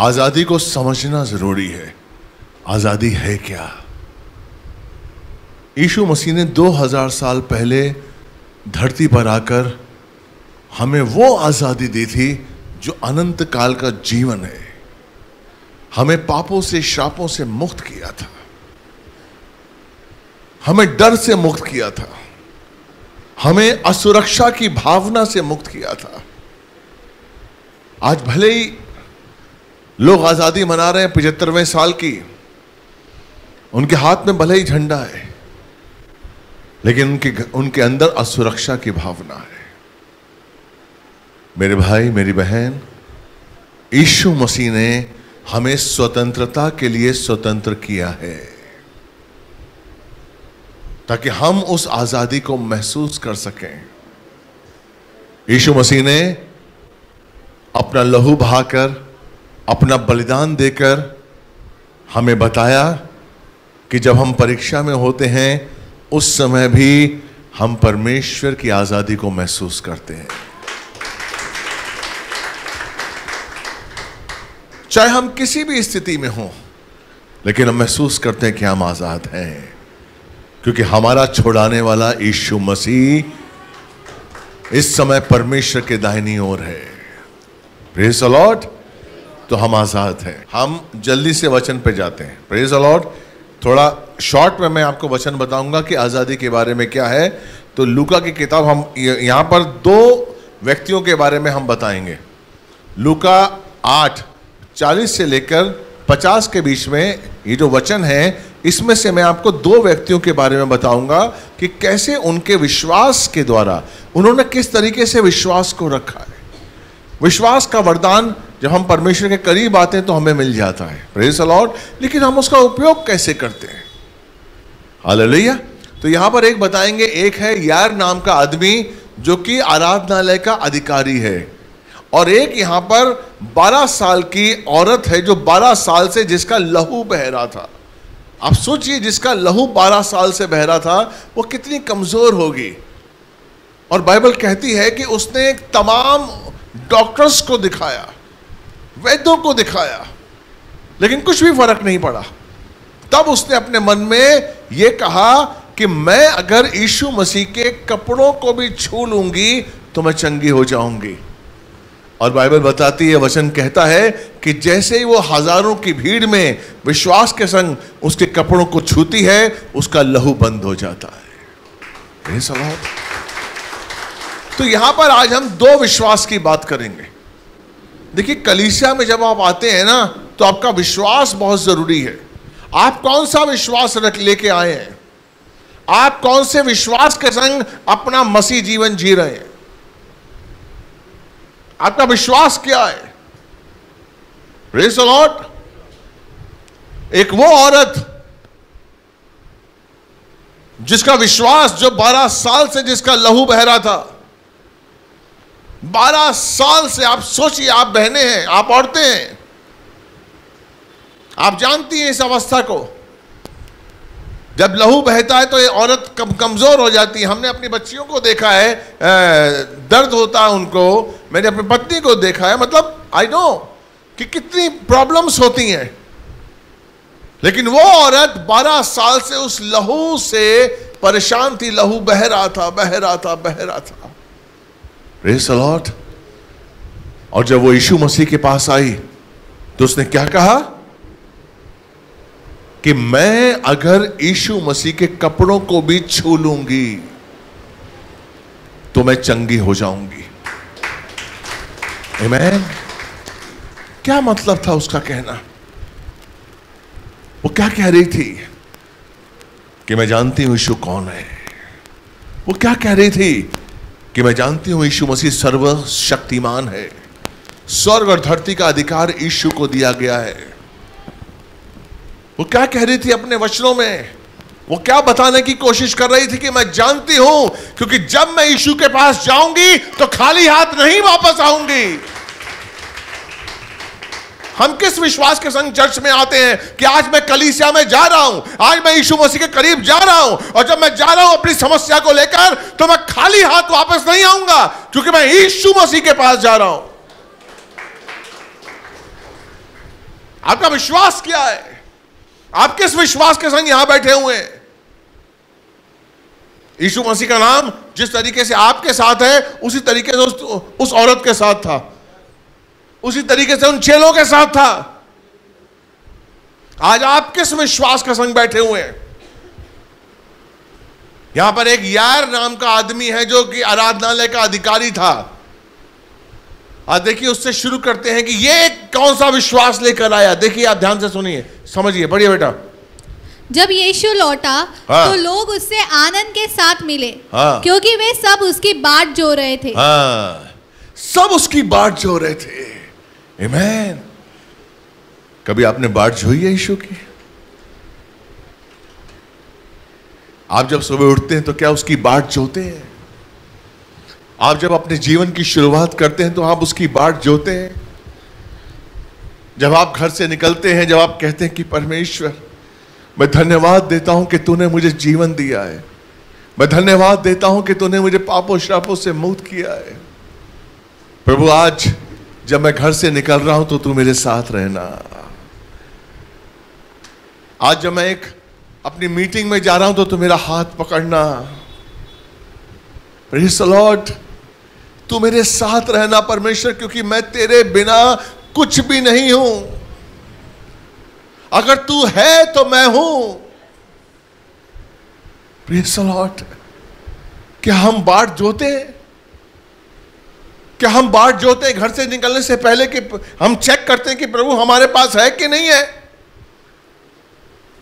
आज़ादी को समझना ज़रूरी है। आज़ादी है क्या? यीशु मसीह ने 2000 साल पहले धरती पर आकर हमें वो आज़ादी दी थी जो अनंत काल का जीवन है। हमें पापों से, श्रापों से मुक्त किया था। हमें डर से मुक्त किया था। हमें असुरक्षा की भावना से मुक्त किया था। आज भले ही लोग आज़ादी मना रहे हैं पिछहत्तरवें साल की। उनके हाथ में भले ही झंडा है, लेकिन उनके उनके अंदर असुरक्षा की भावना है। मेरे भाई, मेरी बहन, यीशु मसीह ने हमें स्वतंत्रता के लिए स्वतंत्र किया है, ताकि हम उस आज़ादी को महसूस कर सकें। यीशु मसीह ने अपना लहू बहाकर अपना बलिदान देकर हमें बताया कि जब हम परीक्षा में होते हैं, उस समय भी हम परमेश्वर की आज़ादी को महसूस करते हैं। चाहे हम किसी भी स्थिति में हों, लेकिन हम महसूस करते हैं कि हम आज़ाद हैं, क्योंकि हमारा छोड़ाने वाला यीशु मसीह इस समय परमेश्वर के दाहिनी ओर है। प्रेज अलॉट तो हम आज़ाद हैं। हम जल्दी से वचन पे जाते हैं। प्रेज अलॉट थोड़ा शॉर्ट में मैं आपको वचन बताऊँगा कि आज़ादी के बारे में क्या है। तो लूका की किताब हम यहाँ पर दो व्यक्तियों के बारे में हम बताएँगे। लूका आठ, चालीस से लेकर पचास के बीच में ये जो वचन है, इसमें से मैं आपको दो व्यक्तियों के बारे में बताऊँगा कि कैसे उनके विश्वास के द्वारा, उन्होंने किस तरीके से विश्वास को रखा है। विश्वास का वरदान, जब हम परमेश्वर के करीब आते हैं तो हमें मिल जाता है। अलॉट लेकिन हम उसका उपयोग कैसे करते हैं? हालेलुया तो यहाँ पर एक बताएँगे, एक है यार नाम का आदमी, जो कि आराधनालय का अधिकारी है। और एक यहाँ पर 12 साल की औरत है, जो 12 साल से जिसका लहू बह रहा था। आप सोचिए, जिसका लहू 12 साल से बह रहा था, वो कितनी कमज़ोर होगी। और बाइबल कहती है कि उसने तमाम डॉक्टर्स को दिखाया, वैद्यों को दिखाया, लेकिन कुछ भी फ़र्क नहीं पड़ा। तब उसने अपने मन में यह कहा कि मैं अगर यीशु मसीह के कपड़ों को भी छू लूँगी तो मैं चंगी हो जाऊँगी। और बाइबल बताती है, वचन कहता है कि जैसे ही वो हज़ारों की भीड़ में विश्वास के संग उसके कपड़ों को छूती है, उसका लहू बंद हो जाता है। सवाल तो यहाँ पर आज हम दो विश्वास की बात करेंगे। देखिए, कलीसिया में जब आप आते हैं ना तो आपका विश्वास बहुत ज़रूरी है। आप कौन सा विश्वास रख, लेके आए हैं? आप कौन से विश्वास के संग अपना मसीह जीवन जी रहे हैं? आपका विश्वास क्या है? लॉर्ड एक वो औरत जिसका विश्वास जो 12 साल से जिसका लहू बह रहा था 12 साल से आप सोचिए, आप बहने हैं, आप औरतें हैं। आप जानती हैं इस अवस्था को। जब लहू बहता है तो ये औरत कम, कमज़ोर हो जाती है। हमने अपनी बच्चियों को देखा है दर्द होता है उनको। मैंने अपनी पत्नी को देखा है। मतलब आई नो कि कितनी प्रॉब्लम्स होती हैं। लेकिन वो औरत 12 साल से उस लहू से परेशान थी। लहू बह रहा था, बह रहा था, बह रहा था। लॉर्ड और जब वो यीशु मसीह के पास आई तो उसने क्या कहा? कि मैं अगर यीशु मसीह के कपड़ों को भी छू लूँगी तो मैं चंगी हो जाऊँगी। Amen? क्या मतलब था उसका कहना? वो क्या कह रही थी? कि मैं जानती हूँ यीशु कौन है। वो क्या कह रही थी? कि मैं जानती हूँ यीशु मसीह सर्वशक्तिमान है। स्वर्ग और धरती का अधिकार यीशु को दिया गया है। वो क्या कह रही थी अपने वचनों में? वो क्या बताने की कोशिश कर रही थी कि मैं जानती हूँ? क्योंकि जब मैं यीशु के पास जाऊँगी तो खाली हाथ नहीं वापस आऊँगी। हम किस विश्वास के संग चर्च में आते हैं कि आज मैं कलीसिया में जा रहा हूँ? आज मैं यीशु मसीह के करीब जा रहा हूँ। और जब मैं जा रहा हूँ अपनी समस्या को लेकर तो मैं खाली हाथ वापस नहीं आऊँगा क्योंकि मैं यीशु मसीह के पास जा रहा हूँ। आपका विश्वास क्या है? आप किस विश्वास के संग यहाँ बैठे हुए हैं? यीशु मसीह का नाम जिस तरीके से आपके साथ है उसी तरीके से उस, उस औरत के साथ था। उसी तरीके से उन चेलों के साथ था। आज आप किस विश्वास के संग बैठे हुए हैं? यहाँ पर एक यार नाम का आदमी है जो कि आराधनालय का अधिकारी था। आज देखिए उससे शुरू करते हैं कि ये कौन सा विश्वास लेकर आया? देखिए आप ध्यान से सुनिए समझिए बढ़िया बेटा। जब यीशु लौटा हाँ। तो लोग उससे आनंद के साथ मिले हाँ। क्योंकि वे सब उसकी बाट जो रहे थे। हाँ। सब उसकी बाट जो रहे थे। Amen. कभी आपने बाट जोई है यीशु की? आप जब सुबह उठते हैं तो क्या उसकी बाट जोते हैं? आप जब अपने जीवन की शुरुआत करते हैं तो आप उसकी बाट जोते हैं? जब आप घर से निकलते हैं, जब आप कहते हैं कि परमेश्वर, मैं धन्यवाद देता हूँ कि तूने मुझे जीवन दिया है। मैं धन्यवाद देता हूँ कि तूने मुझे पापों श्रापों से मुक्त किया है। प्रभु, आज जब मैं घर से निकल रहा हूँ तो तू मेरे साथ रहना। आज जब मैं एक अपनी मीटिंग में जा रहा हूँ तो तू मेरा हाथ पकड़ना। लॉर्ड तू मेरे साथ रहना परमेश्वर, क्योंकि मैं तेरे बिना कुछ भी नहीं हूँ। अगर तू है तो मैं हूँ। लॉर्ड क्या हम बाट जोते हैं? क्या हम बाट जोते हैं, घर से निकलने से पहले कि हम चेक करते हैं कि प्रभु हमारे पास है कि नहीं है?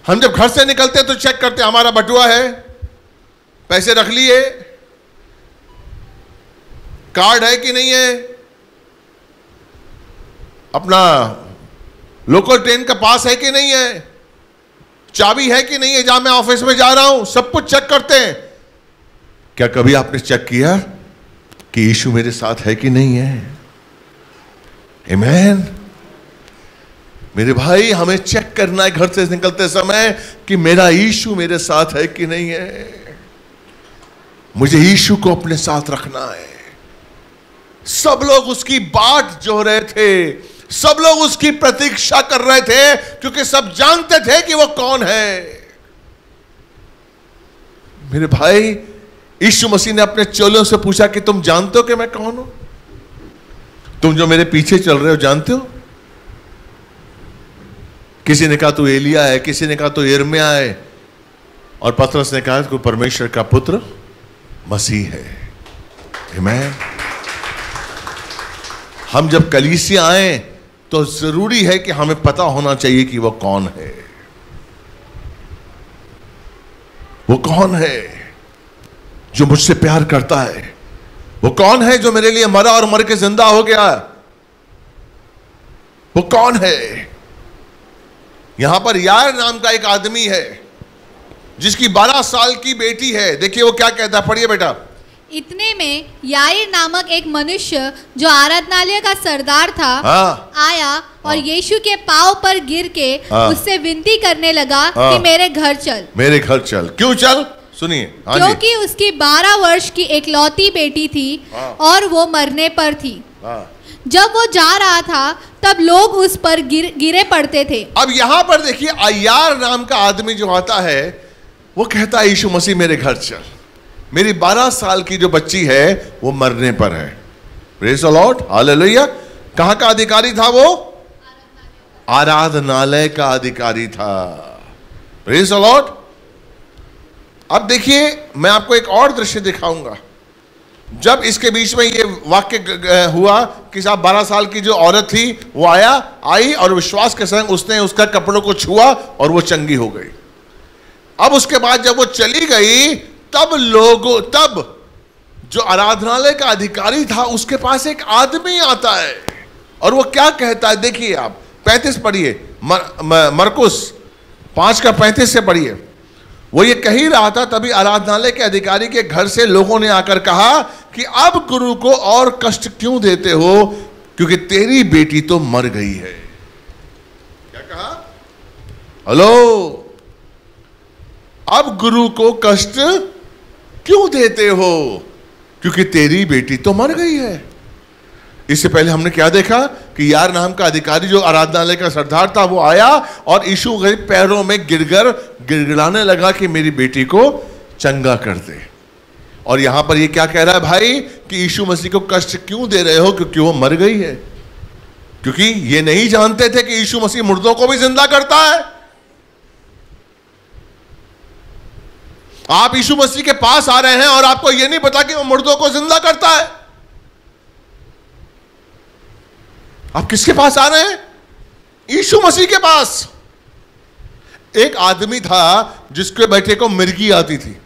हम जब घर से निकलते हैं तो चेक करते हैं, हमारा बटुआ है, पैसे रख लिए, कार्ड है कि नहीं है? अपना लोकल ट्रेन का पास है कि नहीं है? चाबी है कि नहीं है? जहाँ मैं ऑफ़िस में जा रहा हूँ, सब कुछ चेक करते हैं। क्या कभी आपने चेक किया? कि यीशु मेरे साथ है कि नहीं है? Amen. मेरे भाई, हमें चेक करना है घर से निकलते समय कि मेरा यीशु मेरे साथ है कि नहीं है? मुझे यीशु को अपने साथ रखना है। सब लोग उसकी बाट जो रहे थे, सब लोग उसकी प्रतीक्षा कर रहे थे, क्योंकि सब जानते थे कि वो कौन है। मेरे भाई यीशु मसीह ने अपने चोलों से पूछा कि तुम जानते हो कि मैं कौन हूँ? तुम जो मेरे पीछे चल रहे हो, जानते हो? किसी ने कहा, तू एलिया है। किसी ने कहा, तू इर्मिया है। और पत्रस ने कहा, तू परमेश्वर का पुत्र मसीह है। Amen. हम जब कलीसिया आए तो ज़रूरी है कि हमें पता होना चाहिए कि वो कौन है। वो कौन है? जो मुझसे प्यार करता है। वो कौन है जो मेरे लिए मरा और मर के ज़िंदा हो गया? वो कौन है? यहाँ पर यार नाम का एक आदमी है जिसकी 12 साल की बेटी है। देखिए वो क्या कहता है पढ़िए बेटा। इतने में याइर नामक एक मनुष्य जो आराधनालय का सरदार था हाँ। आया और यीशु के पाव पर गिर के हाँ। उससे विनती करने लगा हाँ। कि मेरे घर चल। मेरे घर चल। क्यों चल? सुनिए हाँ क्योंकि उसकी बारह वर्ष की एकलौती बेटी थी हाँ। और वो मरने पर थी। हाँ। जब वो जा रहा था तब लोग उस पर गिर, गिरे पड़ते थे। अब यहाँ पर देखिए अयार नाम का आदमी जो आता है वो कहता है यीशु मसीह मेरे घर चल। मेरी 12 साल की जो बच्ची है वो मरने पर है। लॉर्ड हालेलुया कहाँ का अधिकारी था वो? आराधनालय का अधिकारी था। प्रेज लॉर्ड अब देखिए मैं आपको एक और दृश्य दिखाऊँगा। जब इसके बीच में ये वाक्य हुआ कि साहब बारह साल की जो औरत थी वो आया आई और विश्वास के संग उसने उसका कपड़ों को छुआ और वो चंगी हो गई। अब उसके बाद जब वो चली गई तब लोग तब जो आराधनालय का अधिकारी था उसके पास एक आदमी आता है और वो क्या कहता है देखिए आप पैंतीस पढ़िए मर, मरकुस पाँच का पैंतीस से पढ़िए। वो ये कह ही रहा था, तभी आराधनालय के अधिकारी के घर से लोगों ने आकर कहा कि अब गुरु को और कष्ट क्यों देते हो? क्योंकि तेरी बेटी तो मर गई है। क्या कहा? हेलो? अब गुरु को कष्ट क्यों देते हो? क्योंकि तेरी बेटी तो मर गई है। इससे पहले हमने क्या देखा? कि यार नाम का अधिकारी जो आराधनालय का सरदार था, वो आया और यीशु के पैरों में गिरगर गिड़गिड़ाने लगा कि मेरी बेटी को चंगा कर दे। और यहाँ पर ये क्या कह रहा है भाई कि यीशु मसीह को कष्ट क्यों दे रहे हो? क्योंकि वो मर गई है। क्योंकि ये नहीं जानते थे कि यीशु मसीह मुर्दों को भी ज़िंदा करता है। आप यीशु मसीह के पास आ रहे हैं और आपको यह नहीं पता कि वो मुर्दों को ज़िंदा करता है। आप किसके पास आ रहे हैं? यीशु मसीह के पास। एक आदमी था जिसके बेटे को मिर्गी आती थी।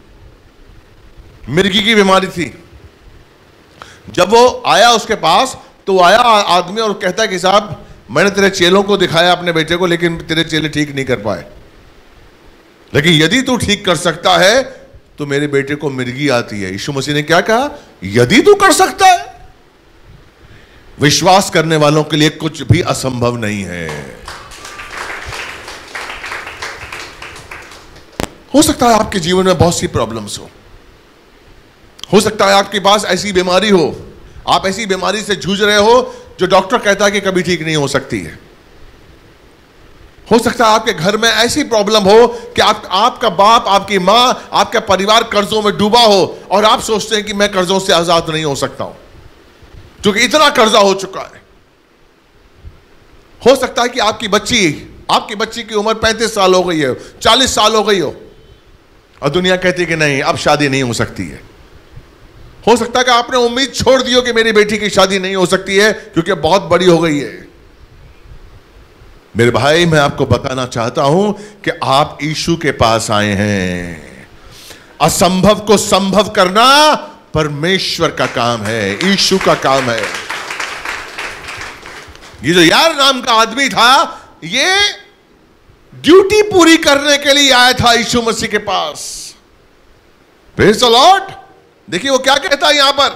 मिर्गी की बीमारी थी। जब वो आया उसके पास तो आया आदमी और कहता कि साहब, मैंने तेरे चेलों को दिखाया अपने बेटे को, लेकिन तेरे चेले ठीक नहीं कर पाए। लेकिन यदि तू ठीक कर सकता है तो मेरे बेटे को मिर्गी आती है। यीशु मसीह ने क्या कहा? यदि तू कर सकता है विश्वास करने वालों के लिए कुछ भी असंभव नहीं है। हो सकता है आपके जीवन में बहुत सी प्रॉब्लम्स हो। हो सकता है आपके पास ऐसी बीमारी हो। आप ऐसी बीमारी से जूझ रहे हो जो डॉक्टर कहता है कि कभी ठीक नहीं हो सकती है। हो सकता है आपके घर में ऐसी प्रॉब्लम हो कि आप, आपका बाप, आपकी माँ, आपका परिवार कर्जों में डूबा हो और आप सोचते हैं कि मैं कर्जों से आज़ाद नहीं हो सकता हूँ। क्योंकि इतना कर्जा हो चुका है। हो सकता है कि आपकी बच्ची आपकी बच्ची की उम्र पैंतीस साल हो गई है, चालीस साल हो गई हो, और दुनिया कहती है कि नहीं, अब शादी नहीं हो सकती है। हो सकता है कि आपने उम्मीद छोड़ दी हो कि मेरी बेटी की शादी नहीं हो सकती है, क्योंकि बहुत बड़ी हो गई है। मेरे भाई, मैं आपको बताना चाहता हूँ कि आप ईशु के पास आए हैं। असंभव को संभव करना परमेश्वर का काम है ईशु का काम है। ये जो यार नाम का आदमी था, ये ड्यूटी पूरी करने के लिए आया था यीशु मसीह के पास। प्रेज लॉर्ड देखिए वो क्या कहता है यहाँ पर।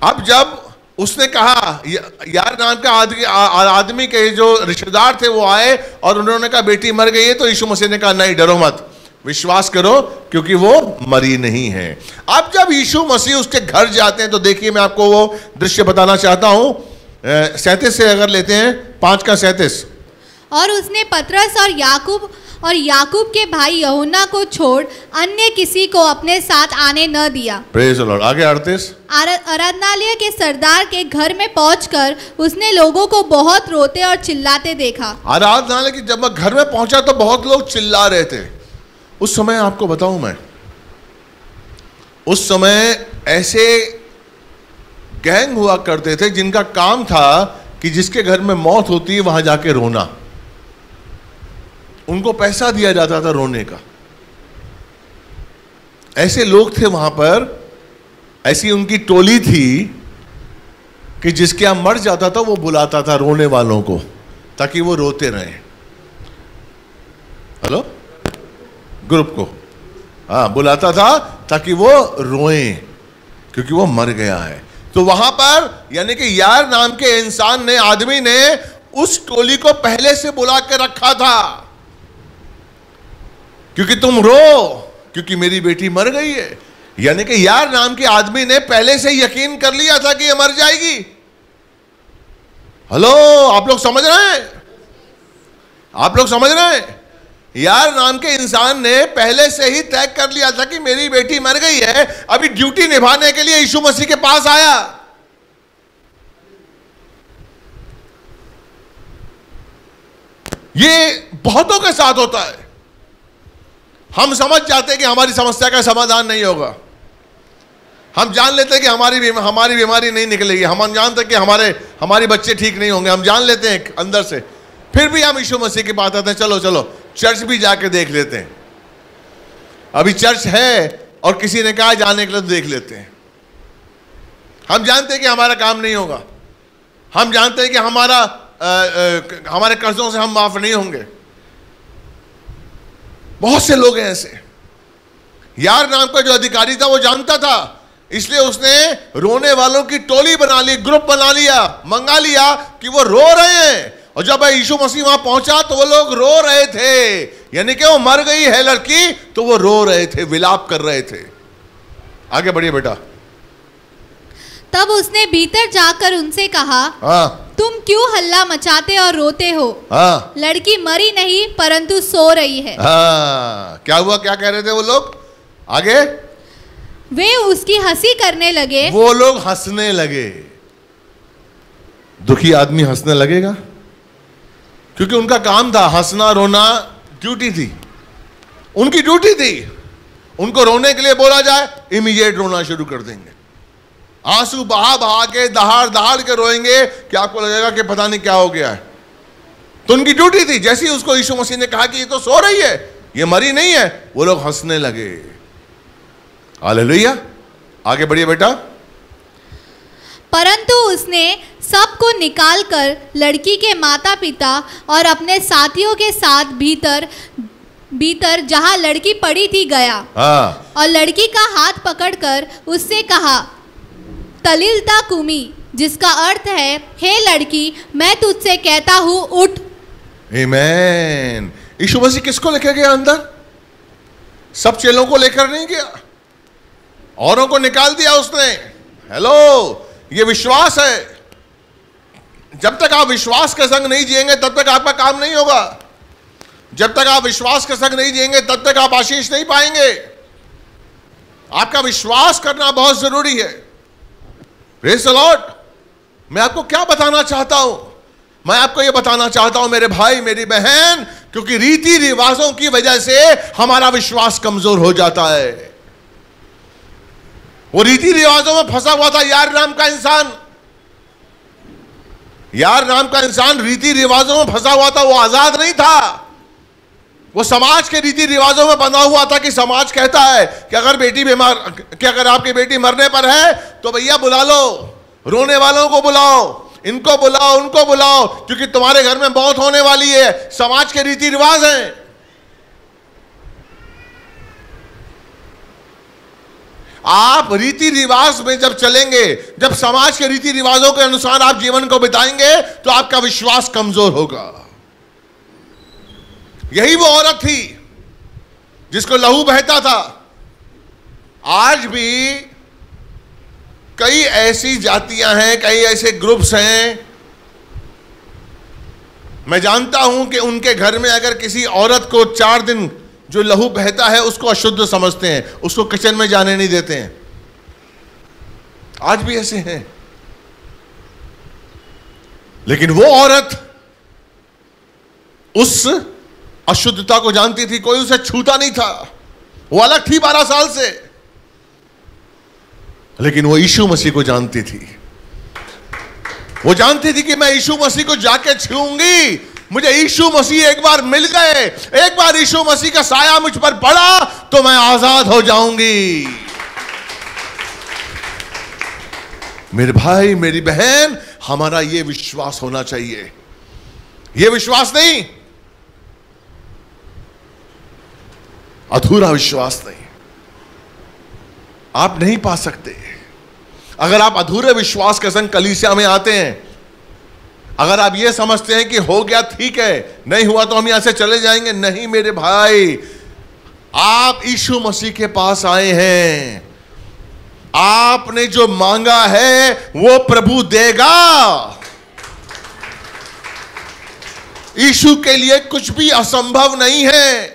अब जब उसने कहा यार नाम का आदमी आदमी के जो रिश्तेदार थे वो आए और उन्होंने कहा, बेटी मर गई है तो यीशु मसीह ने कहा, नहीं, डरो मत। विश्वास करो क्योंकि वो मरी नहीं है। अब जब यीशु मसीह उसके घर जाते हैं तो देखिए मैं आपको वो दृश्य बताना चाहता हूँ। सैतीस से अगर लेते हैं पाँच का सैतीस। और उसने पतरस और याकूब और याकूब के भाई यहुना को छोड़ अन्य किसी को अपने साथ आने न दिया। प्रेज लॉर्ड आगे अड़तीस। आराधनालय के सरदार के घर में पहुंचकर उसने लोगों को बहुत रोते और चिल्लाते देखा। आराधनालय की जब मैं घर में पहुँचा तो बहुत लोग चिल्ला रहे थे। उस समय आपको बताऊँ मैं। उस समय ऐसे गैंग हुआ करते थे जिनका काम था कि जिसके घर में मौत होती है, वहाँ जाके रोना। उनको पैसा दिया जाता था रोने का। ऐसे लोग थे वहाँ पर, ऐसी उनकी टोली थी कि जिसके यहाँ मर जाता था, वो बुलाता था रोने वालों को, ताकि वो रोते रहे। हेलो? ग्रुप को। हाँ बुलाता था ताकि वो रोए, क्योंकि वो मर गया है। तो वहाँ पर, यानी कि यार नाम के इंसान ने, आदमी ने उस टोली को पहले से बुला के रखा था। क्योंकि तुम रो, क्योंकि मेरी बेटी मर गई है। यानी कि यार नाम के आदमी ने पहले से यकीन कर लिया था कि ये मर जाएगी। हेलो, आप लोग समझ रहे हैं? आप लोग समझ रहे हैं? यार नाम के इंसान ने पहले से ही तय कर लिया था कि मेरी बेटी मर गई है, अभी ड्यूटी निभाने के लिए यीशु मसीह के पास आया। ये बहुतों के साथ होता है। हम समझ जाते हैं कि हमारी समस्या का समाधान नहीं होगा। हम जान लेते हैं कि हमारी हमारी बीमारी नहीं निकलेगी। हम जानते हैं कि हमारे हमारे बच्चे ठीक नहीं होंगे। हम जान लेते हैं अंदर से। फिर भी हम यीशु मसीह की बात आते हैं। चलो चलो। चर्च भी जाके देख लेते हैं। अभी चर्च है और किसी ने कहा जाने के लिए तो देख लेते हैं। हम जानते हैं कि हमारा काम नहीं होगा। हम जानते हैं कि हमारा आ, आ, हमारे कर्जों से हम माफ़ नहीं होंगे। बहुत से लोग हैं ऐसे। यार नाम का जो अधिकारी था वो जानता था। इसलिए उसने रोने वालों की टोली बना ली ग्रुप बना लिया मंगा लिया कि वो रो रहे हैं। और जब यीशु मसीह वहाँ पहुँचा तो वो लोग रो रहे थे। यानी कि वो मर गई है लड़की तो वो रो रहे थे विलाप कर रहे थे। आगे बढ़िए बेटा। तब उसने भीतर जाकर उनसे कहा हाँ। तुम क्यों हल्ला मचाते और रोते हो? हाँ। लड़की मरी नहीं परंतु सो रही है। हाँ। क्या हुआ? क्या कह रहे थे वो लोग? आगे। वे उसकी हँसी करने लगे। वो लोग हंसने लगे। दुखी आदमी हंसने लगेगा? क्योंकि उनका काम था हंसना, रोना ड्यूटी थी। उनकी ड्यूटी थी। उनको रोने के लिए बोला जाए इमीडिएट रोना शुरू कर देंगे। आँसू बहा बहा के, दहाड़ दहाड़ के रोएँगे कि आपको लगेगा कि पता नहीं क्या हो गया है। तो उनकी ड्यूटी थी। जैसे ही उसको यीशु मसीह ने कहा कि ये तो सो रही है, ये मरी नहीं है, वो लोग हंसने लगे। हालेलुया। आगे बढ़िए बेटा। परंतु उसने सबको निकालकर लड़की के माता पिता और अपने साथियों के साथ भीतर भीतर जहाँ लड़की पड़ी थी गया। हाँ। और लड़की का हाथ पकड़कर उससे कहा तलिलता कुमी जिसका अर्थ है हे लड़की मैं तुझसे कहता हूँ उठ। Amen. यीशु मसीह किसको लेकर गया अंदर? सब चेलों को लेकर नहीं गया? औरों को निकाल दिया उसने। हेलो ये विश्वास है। जब तक आप विश्वास के संग नहीं जिएँगे, तब तक आपका काम नहीं होगा। जब तक आप विश्वास के संग नहीं जिएँगे, तब तक आप आशीष नहीं पाएँगे। आपका विश्वास करना बहुत ज़रूरी है। प्रेज लॉर्ड मैं आपको क्या बताना चाहता हूँ? मैं आपको यह बताना चाहता हूँ, मेरे भाई, मेरी बहन, क्योंकि रीति रिवाजों की वजह से हमारा विश्वास कमज़ोर हो जाता है। वो रीति रिवाजों में फंसा हुआ था यार नाम का इंसान। यार नाम का इंसान रीति रिवाजों में फंसा हुआ था, वो आज़ाद नहीं था। वो समाज के रीति रिवाजों में बंधा हुआ था कि समाज कहता है कि अगर बेटी बीमार, कि अगर आपकी बेटी मरने पर है तो भैया बुला लो, रोने वालों को बुलाओ, इनको बुलाओ, उनको बुलाओ, क्योंकि तुम्हारे घर में मौत होने वाली है। समाज के रीति रिवाज हैं। आप रीति रिवाज में जब चलेंगे, जब समाज के रीति रिवाजों के अनुसार आप जीवन को बिताएँगे तो आपका विश्वास कमज़ोर होगा। यही वो औरत थी, जिसको लहू बहता था। आज भी कई ऐसी जातियाँ हैं, कई ऐसे ग्रुप्स हैं। मैं जानता हूँ कि उनके घर में अगर किसी औरत को चार दिन जो लहू बहता है, उसको अशुद्ध समझते हैं, उसको किचन में जाने नहीं देते हैं। आज भी ऐसे हैं। लेकिन वो औरत उस अशुद्धता को जानती थी, कोई उसे छूता नहीं था। वो अलग थी बारह साल से। लेकिन वो यीशु मसीह को जानती थी। वो जानती थी कि मैं यीशु मसीह को जाके छूँगी मुझे यीशु मसीह एक बार मिल गए, एक बार यीशु मसीह का साया मुझ पर पड़ा तो मैं आज़ाद हो जाऊँगी। मेरे भाई, मेरी बहन, हमारा यह विश्वास होना चाहिए। यह विश्वास नहीं। अधूरा विश्वास नहीं। आप नहीं पा सकते। अगर आप अधूरे विश्वास के संग कलीसिया में आते हैं अगर आप ये समझते हैं कि हो गया ठीक है, नहीं हुआ तो हम यहाँ से चले जाएँगे। नहीं मेरे भाई, आप यीशु मसीह के पास आए हैं। आपने जो मांगा है, वो प्रभु देगा। यीशु के लिए कुछ भी असंभव नहीं है।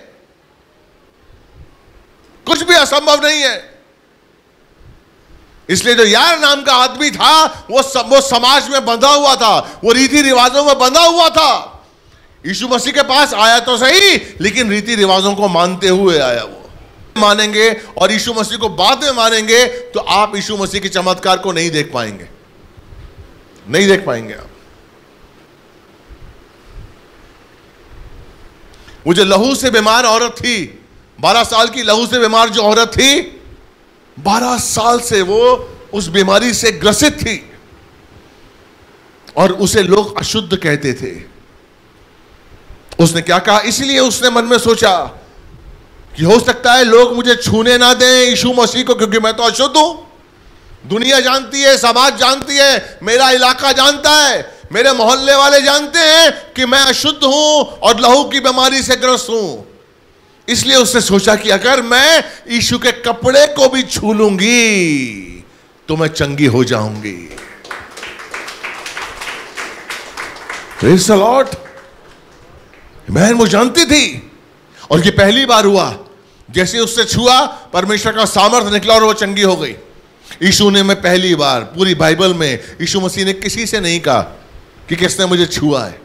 कुछ भी असंभव नहीं है। इसलिए जो यार नाम का आदमी था वो सब, वो समाज में बंधा हुआ था वो रीति रिवाजों में बंधा हुआ था। यीशु मसीह के पास आया तो सही लेकिन रीति रिवाजों को मानते हुए आया वो। मानेंगे और यीशु मसीह को बाद में मानेंगे तो आप यीशु मसीह के चमत्कार को नहीं देख पाएँगे। नहीं देख पाएँगे आप। वो जो लहू से बीमार औरत थी। बारह साल की लहू से बीमार जो औरत थी बारह साल से वो उस बीमारी से ग्रसित थी। और उसे लोग अशुद्ध कहते थे। उसने क्या कहा? इसलिए उसने मन में सोचा कि हो सकता है लोग मुझे छूने ना दें यीशु मसीह को, क्योंकि मैं तो अशुद्ध हूँ। दुनिया जानती है, समाज जानती है, मेरा इलाका जानता है, मेरे मोहल्ले वाले जानते हैं कि मैं अशुद्ध हूँ और लहू की बीमारी से ग्रस्त हूँ। इसलिए उसने सोचा कि अगर मैं यीशु के कपड़े को भी छू लूँगी तो मैं चंगी हो जाऊँगी। Lord. मैं वो जानती थी। और ये पहली बार हुआ। जैसे उससे छुआ, परमेश्वर का सामर्थ्य निकला और वो चंगी हो गई। यीशु ने मैं पहली बार, पूरी बाइबल में, यीशु मसीह ने किसी से नहीं कहा कि किसने मुझे छुआ है।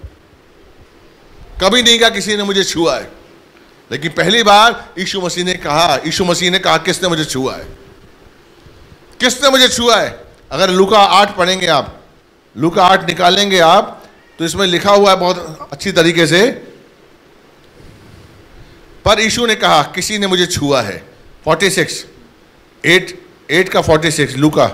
कभी नहीं कहा किसी ने मुझे छुआ है। लेकिन पहली बार यीशु मसीह ने कहा यीशु मसीह ने कहा किसने मुझे छुआ है? किसने मुझे छुआ है? अगर लुका आठ पढ़ेंगे आप लुका आठ निकालेंगे आप तो इसमें लिखा हुआ है बहुत अच्छी तरीके से पर यीशु ने कहा किसी ने मुझे छुआ है? 46 8 8 का 46 लुका।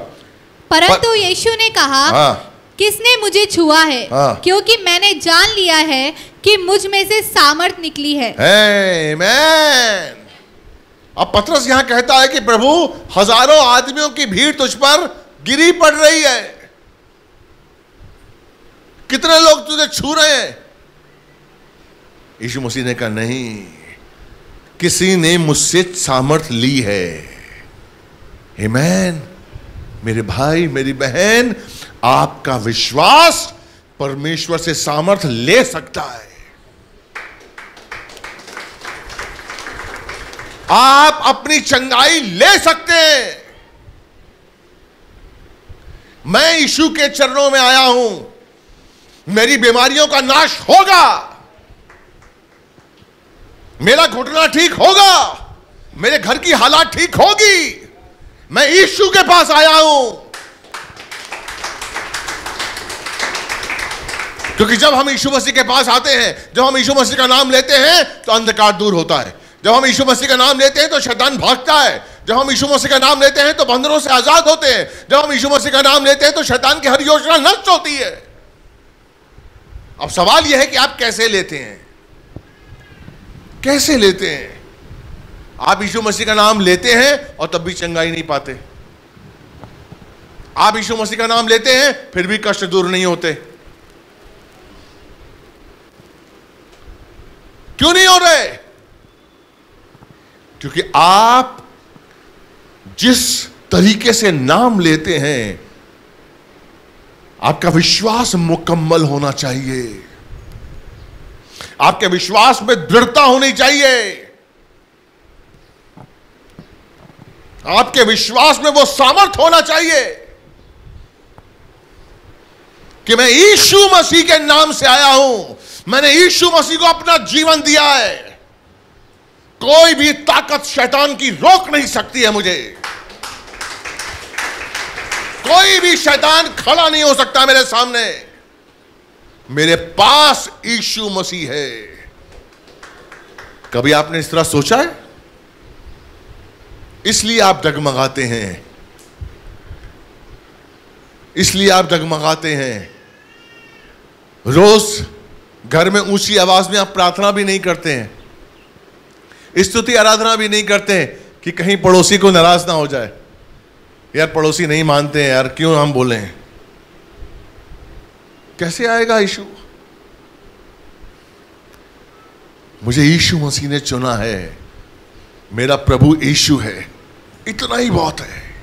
परंतु यीशु ने कहा हाँ। किसने मुझे छुआ है हाँ। क्योंकि मैंने जान लिया है कि मुझमें से सामर्थ निकली है Amen. अब पत्रस यहाँ कहता है कि प्रभु हज़ारों आदमियों की भीड़ तुझ पर गिरी पड़ रही है कितने लोग तुझे छू रहे हैं यीशु मसीह ने कहा नहीं किसी ने मुझसे सामर्थ ली है Amen. मेरे भाई मेरी बहन आपका विश्वास परमेश्वर से सामर्थ ले सकता है। आप अपनी चंगाई ले सकते हैं। मैं यीशु के चरणों में आया हूँ। मेरी बीमारियों का नाश होगा। मेरा घुटना ठीक होगा। मेरे घर की हालात ठीक होगी। मैं यीशु के पास आया हूँ। क्योंकि जब हम यीशु मसीह के पास आते हैं, जब हम यीशु मसीह का नाम लेते हैं तो अंधकार दूर होता है। जब हम यीशु मसीह का नाम लेते हैं तो शैतान भागता है। जब हम यीशु मसीह का नाम लेते हैं तो बंधनों से आज़ाद होते हैं। जब हम यीशु मसीह का नाम लेते हैं तो शैतान की हर योजना नष्ट होती है। अब सवाल यह है कि आप कैसे लेते हैं? कैसे लेते हैं? आप यीशु मसीह का नाम लेते हैं और तब भी चंगाई नहीं पाते। आप यीशु मसीह का नाम लेते हैं, फिर भी कष्ट दूर नहीं होते। क्यों नहीं हो रहे? क्योंकि आप जिस तरीके से नाम लेते हैं, आपका विश्वास मुकम्मल होना चाहिए। आपके विश्वास में दृढ़ता होनी चाहिए। आपके विश्वास में वो सामर्थ होना चाहिए। कि मैं यीशु मसीह के नाम से आया हूँ। मैंने यीशु मसीह को अपना जीवन दिया है। कोई भी ताकत शैतान की रोक नहीं सकती है मुझे। कोई भी शैतान खड़ा नहीं हो सकता मेरे सामने। मेरे पास यीशु मसीह है। कभी आपने इस तरह सोचा है? इसलिए आप डगमगाते हैं। इसलिए आप डगमगाते हैं। रोज घर में ऊँची आवाज़ में आप प्रार्थना भी नहीं करते हैं। स्तुति, आराधना भी नहीं करते हैं कि कहीं पड़ोसी को नाराज़ ना हो जाए। यार, पड़ोसी नहीं मानते हैं, यार, क्यों हम बोले हैं? कैसे आएगा यीशु? मुझे यीशु मसीह ने चुना है। मेरा प्रभु यीशु है। इतना ही बहुत है।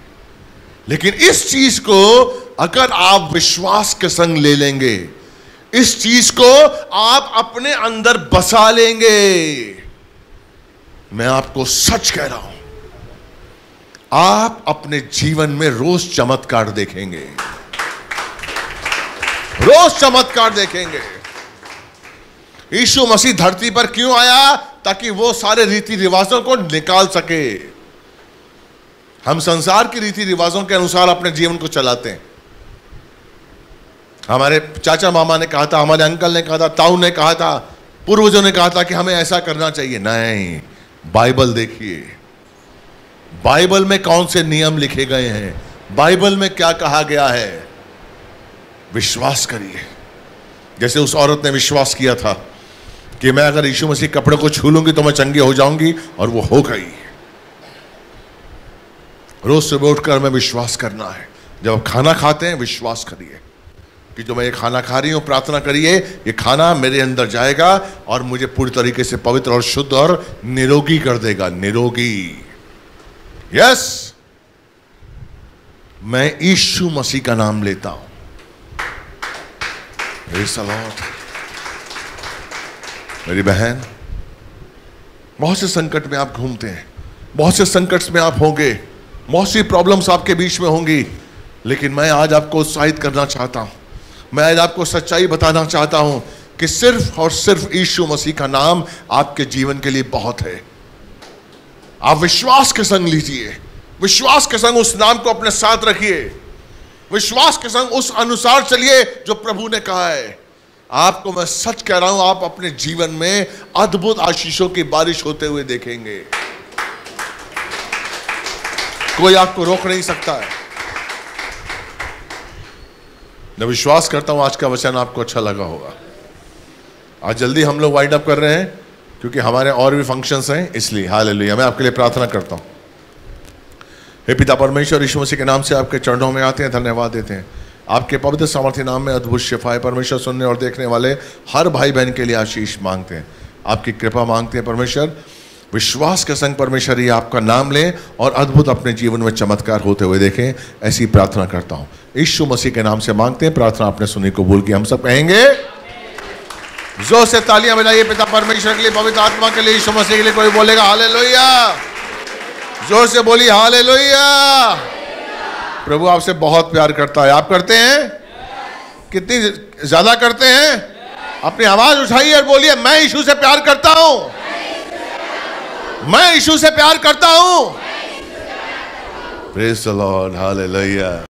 लेकिन इस चीज़ को अगर आप विश्वास के संग ले लेंगे, इस चीज़ को आप अपने अंदर बसा लेंगे। मैं आपको सच कह रहा हूँ, आप अपने जीवन में रोज चमत्कार देखेंगे। रोज चमत्कार देखेंगे। यीशु मसीह धरती पर क्यों आया? ताकि वो सारे रीति रिवाजों को निकाल सके। हम संसार की रीति रिवाजों के अनुसार अपने जीवन को चलाते हैं। हमारे चाचा मामा ने कहा था, हमारे अंकल ने कहा था, ताऊ ने कहा था, पूर्वजों ने कहा था कि हमें ऐसा करना चाहिए। नहीं, बाइबल देखिए। बाइबल में कौन से नियम लिखे गए हैं? बाइबल में क्या कहा गया है? विश्वास करिए। जैसे उस औरत ने विश्वास किया था कि मैं अगर यीशु मसीह कपड़े को छू लूँगी तो मैं चंगी हो जाऊँगी और वो हो गई। रोज सुबह उठकर हमें विश्वास करना है। जब खाना खाते हैं, विश्वास करिए। कि जो मैं ये खाना खा रही हूँ, प्रार्थना करिए, ये खाना मेरे अंदर जाएगा और मुझे पूरी तरीके से पवित्र और शुद्ध और निरोगी कर देगा। निरोगी। यस मैं यीशु मसीह का नाम लेता हूँ. मेरी बहन, बहुत से संकट में आप घूमते हैं, बहुत से संकट में आप होंगे, बहुत सी प्रॉब्लम्स आपके बीच में होंगी, लेकिन मैं आज आपको उत्साहित करना चाहता हूँ। मैं आज आपको सच्चाई बताना चाहता हूँ कि सिर्फ़ और सिर्फ़ यीशु मसीह का नाम आपके जीवन के लिए बहुत है। आप विश्वास के संग लीजिए। विश्वास के संग उस नाम को अपने साथ रखिए। विश्वास के संग उस अनुसार चलिए जो प्रभु ने कहा है। आपको मैं सच कह रहा हूँ, आप अपने जीवन में अद्भुत आशीषों की बारिश होते हुए देखेंगे। कोई आपको रोक नहीं सकता है। मैं विश्वास करता हूँ आज का वचन आपको अच्छा लगा होगा। आज जल्दी हम लोग वाइंड अप कर रहे हैं, क्योंकि हमारे और भी फ़ंक्शंस हैं, इसलिए। हाल मैं आपके लिए प्रार्थना करता हूँ। हे पिता परमेश्वर, यीशु मसीह के नाम से आपके चरणों में आते हैं, धन्यवाद देते हैं। आपके पवित्र सामर्थ्य नाम में अद्भुत शिफाए परमेश्वर सुनने और देखने वाले हर भाई बहन के लिए आशीष मांगते हैं। आपकी कृपा मांगते हैं परमेश्वर। विश्वास के संग परमेश्वर ये आपका नाम लें और अद्भुत अपने जीवन में चमत्कार होते हुए देखें। ऐसी प्रार्थना करता हूँ। यीशु मसीह के नाम से मांगते हैं। प्रार्थना आपने सुनी, कबूल की। हम सब कहेंगे, ज़ोर से तालियाँ बजाइए पिता परमेश्वर के लिए, पवित्र आत्मा के लिए, यीशु मसीह के लिए कोई बोलेगा हाले लोहिया ज़ोर से बोली हाले लोहिया प्रभु आपसे बहुत प्यार करता है। आप करते हैं? कितनी ज़्यादा करते हैं? अपनी आवाज़ उठाइए और बोलिए, मैं यीशु से प्यार करता हूँ। मैं यीशु से प्यार करता हूँ। Praise the Lord hallelujah